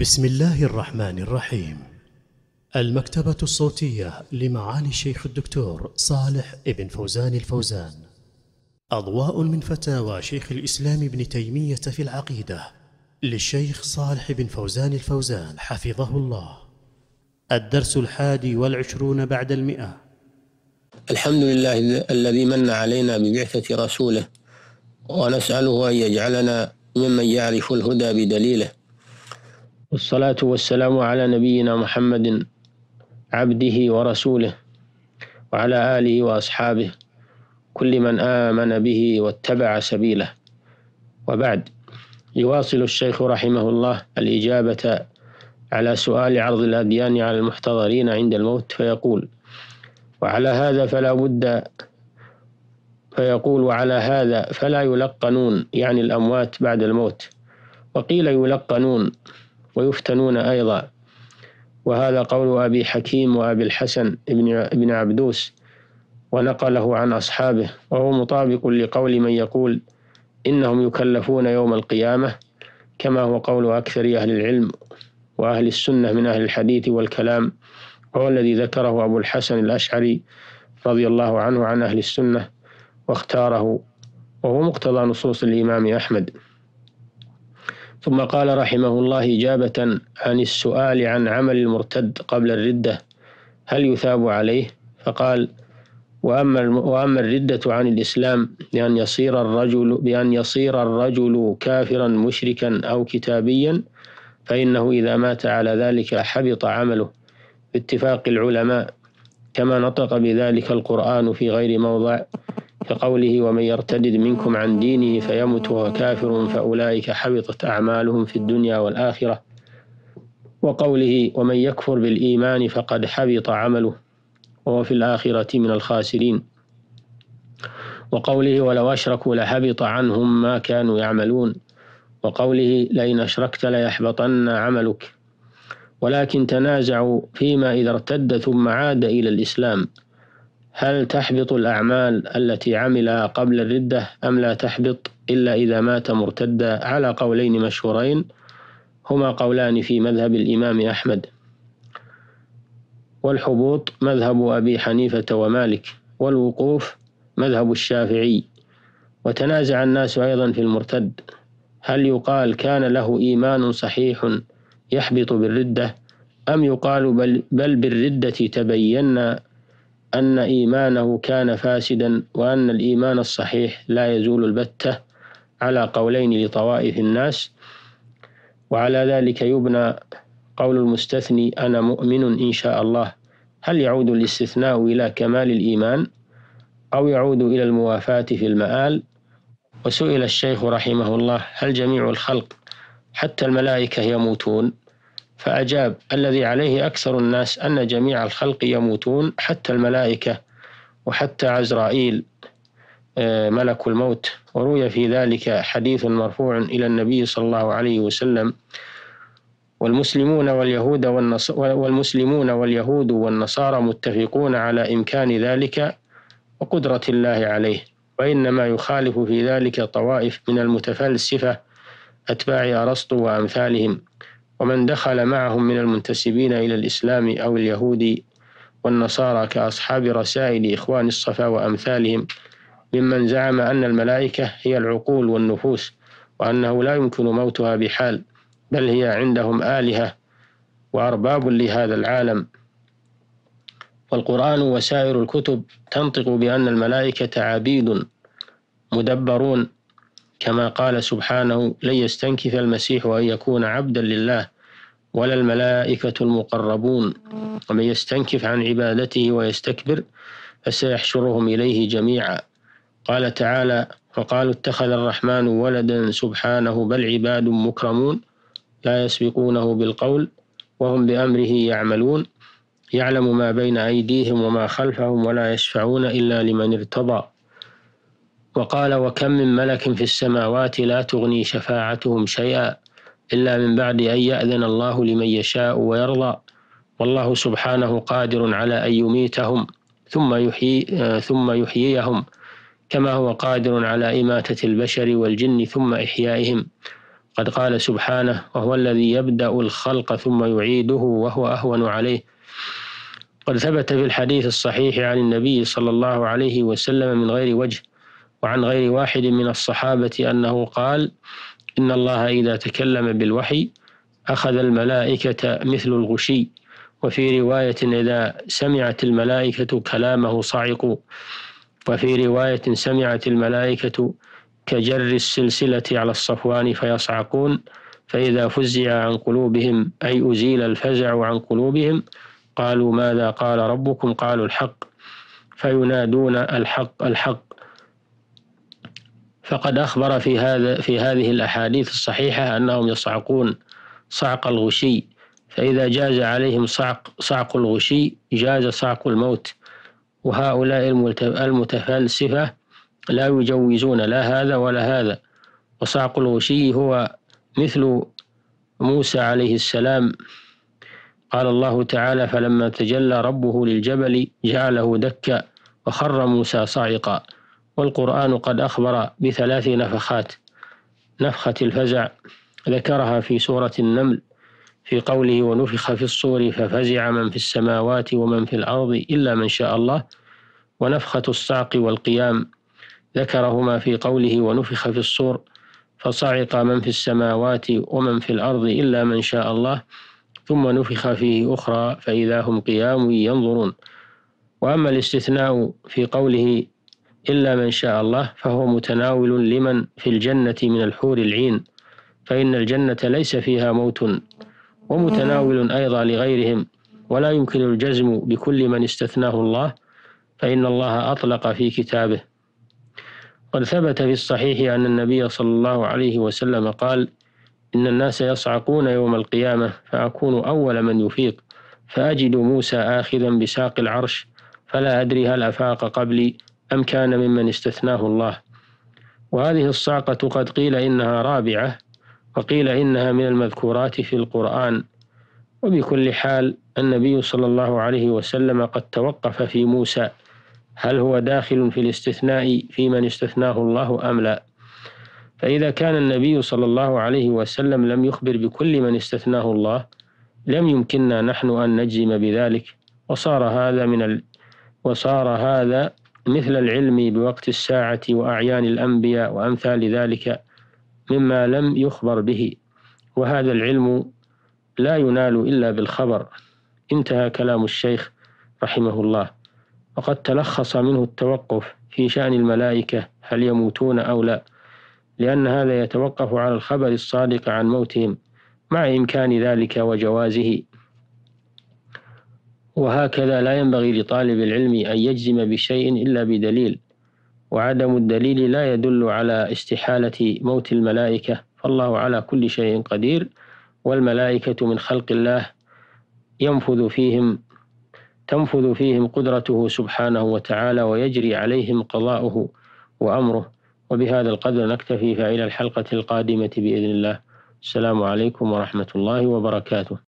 بسم الله الرحمن الرحيم. المكتبة الصوتية لمعالي الشيخ الدكتور صالح ابن فوزان الفوزان. أضواء من فتاوى شيخ الإسلام ابن تيمية في العقيدة للشيخ صالح بن فوزان الفوزان حفظه الله. الدرس الحادي والعشرون بعد المئة. الحمد لله الذي من علينا ببعثة رسوله ونسأله أن يجعلنا ممن يعرف الهدى بدليله. والصلاة والسلام على نبينا محمد عبده ورسوله وعلى آله وأصحابه كل من آمن به واتبع سبيله. وبعد يواصل الشيخ رحمه الله الإجابة على سؤال عرض الأديان على المحتضرين عند الموت فيقول وعلى هذا فلا بد فيقول وعلى هذا فلا يلقنون يعني الأموات بعد الموت. وقيل يلقنون ويفتنون أيضا. وهذا قول أبي حكيم وأبي الحسن بن عبدوس ونقله عن أصحابه وهو مطابق لقول من يقول إنهم يكلفون يوم القيامة كما هو قول أكثر أهل العلم وأهل السنة من أهل الحديث والكلام وهو الذي ذكره أبو الحسن الأشعري رضي الله عنه عن أهل السنة واختاره وهو مقتضى نصوص الإمام أحمد. ثم قال رحمه الله إجابة عن السؤال عن عمل المرتد قبل الردة هل يثاب عليه؟ فقال وأما وأما الردة عن الإسلام بأن يصير الرجل بأن يصير الرجل كافرا مشركا أو كتابيا فإنه إذا مات على ذلك حبط عمله. باتفاق العلماء كما نطق بذلك القرآن في غير موضع. كقوله ومن يرتد منكم عن دينه فيمت وهو كافر فأولئك حبطت أعمالهم في الدنيا والآخرة. وقوله ومن يكفر بالإيمان فقد حبط عمله وهو في الآخرة من الخاسرين. وقوله ولو أشركوا لحبط عنهم ما كانوا يعملون. وقوله لئن أشركت ليحبطن عملك. ولكن تنازعوا فيما إذا ارتد ثم عاد إلى الإسلام. هل تحبط الأعمال التي عملها قبل الردة أم لا تحبط إلا إذا مات مرتدا على قولين مشهورين؟ هما قولان في مذهب الإمام أحمد. والحبوط مذهب أبي حنيفة ومالك والوقوف مذهب الشافعي. وتنازع الناس أيضا في المرتد. هل يقال كان له إيمان صحيح يحبط بالردة أم يقال بل, بل بالردة تبين أن إيمانه كان فاسدا وأن الإيمان الصحيح لا يزول البتة على قولين لطوائف الناس. وعلى ذلك يبنى قول المستثني أنا مؤمن إن شاء الله. هل يعود الاستثناء إلى كمال الإيمان أو يعود إلى الموافاة في المآل؟ وسئل الشيخ رحمه الله هل جميع الخلق حتى الملائكة يموتون؟ فأجاب الذي عليه أكثر الناس أن جميع الخلق يموتون حتى الملائكة وحتى عزرائيل آه، ملك الموت. وروي في ذلك حديث مرفوع إلى النبي صلى الله عليه وسلم والمسلمون واليهود والمسلمون واليهود والنصارى متفقون على إمكان ذلك وقدرة الله عليه. وإنما يخالف في ذلك طوائف من المتفلسفة أتباع أرسطو وأمثالهم. ومن دخل معهم من المنتسبين إلى الإسلام أو اليهود والنصارى كأصحاب رسائل إخوان الصفا وأمثالهم ممن زعم أن الملائكة هي العقول والنفوس وأنه لا يمكن موتها بحال بل هي عندهم آلهة وأرباب لهذا العالم. والقرآن وسائر الكتب تنطق بأن الملائكة عبيد مدبرون كما قال سبحانه لن يستنكف المسيح أن يكون عبدا لله ولا الملائكة المقربون. ومن يستنكف عن عبادته ويستكبر فسيحشرهم إليه جميعا. قال تعالى وقالوا اتخذ الرحمن ولدا سبحانه بل عباد مكرمون لا يسبقونه بالقول وهم بأمره يعملون. يعلم ما بين أيديهم وما خلفهم ولا يشفعون إلا لمن ارتضى. وقال وكم من ملك في السماوات لا تغني شفاعتهم شيئا إلا من بعد أن يأذن الله لمن يشاء ويرضى. والله سبحانه قادر على أن يميتهم ثم يحيي ثم يحييهم كما هو قادر على إماتة البشر والجن ثم إحيائهم. قد قال سبحانه وهو الذي يبدأ الخلق ثم يعيده وهو أهون عليه. قد ثبت في الحديث الصحيح عن النبي صلى الله عليه وسلم من غير وجه وعن غير واحد من الصحابة أنه قال إن الله إذا تكلم بالوحي أخذ الملائكة مثل الغشي. وفي رواية إذا سمعت الملائكة كلامه صعقوا وفي رواية سمعت الملائكة كجر السلسلة على الصفوان فيصعقون. فإذا فزع عن قلوبهم أي أزيل الفزع عن قلوبهم قالوا ماذا قال ربكم؟ قالوا الحق. فينادون الحق الحق. فقد أخبر في هذا في هذه الأحاديث الصحيحة أنهم يصعقون صعق الغشي فإذا جاز عليهم صعق صعق الغشي جاز صعق الموت. وهؤلاء المتفلسفة لا يجوزون لا هذا ولا هذا. وصعق الغشي هو مثل موسى عليه السلام. قال الله تعالى فلما تجلى ربه للجبل جعله دكا وخر موسى صاعقا. والقرآن قد أخبر بثلاث نفخات. نفخة الفزع ذكرها في سورة النمل في قوله ونفخ في الصور ففزع من في السماوات ومن في الأرض إلا من شاء الله ونفخة الصعق والقيام ذكرهما في قوله ونفخ في الصور فصعق من في السماوات ومن في الأرض إلا من شاء الله ثم نفخ فيه أخرى فإذا هم قيام ينظرون وأما الاستثناء في قوله إلا من شاء الله فهو متناول لمن في الجنة من الحور العين فإن الجنة ليس فيها موت ومتناول أيضا لغيرهم ولا يمكن الجزم بكل من استثناه الله فإن الله أطلق في كتابه. قد ثبت في الصحيح أن النبي صلى الله عليه وسلم قال إن الناس يصعقون يوم القيامة فأكون أول من يفيق فأجد موسى آخذا بساق العرش فلا أدري هل أفاق قبلي أم كان ممن استثناه الله. وهذه الصعقة قد قيل إنها رابعة وقيل إنها من المذكورات في القرآن. وبكل حال النبي صلى الله عليه وسلم قد توقف في موسى. هل هو داخل في الاستثناء في من استثناه الله أم لا؟ فإذا كان النبي صلى الله عليه وسلم لم يخبر بكل من استثناه الله لم يمكننا نحن أن نجزم بذلك. وصار هذا من ال... وصار هذا مثل العلم بوقت الساعة وأعيان الأنبياء وأمثال ذلك مما لم يخبر به وهذا العلم لا ينال إلا بالخبر. انتهى كلام الشيخ رحمه الله. وقد تلخص منه التوقف في شأن الملائكة هل يموتون أو لا لأن هذا يتوقف على الخبر الصادق عن موتهم مع إمكان ذلك وجوازه. وهكذا لا ينبغي لطالب العلم أن يجزم بشيء إلا بدليل وعدم الدليل لا يدل على استحالة موت الملائكة فالله على كل شيء قدير والملائكة من خلق الله ينفذ فيهم تنفذ فيهم قدرته سبحانه وتعالى ويجري عليهم قضاؤه وأمره. وبهذا القدر نكتفي فإلى الحلقة القادمة بإذن الله. السلام عليكم ورحمة الله وبركاته.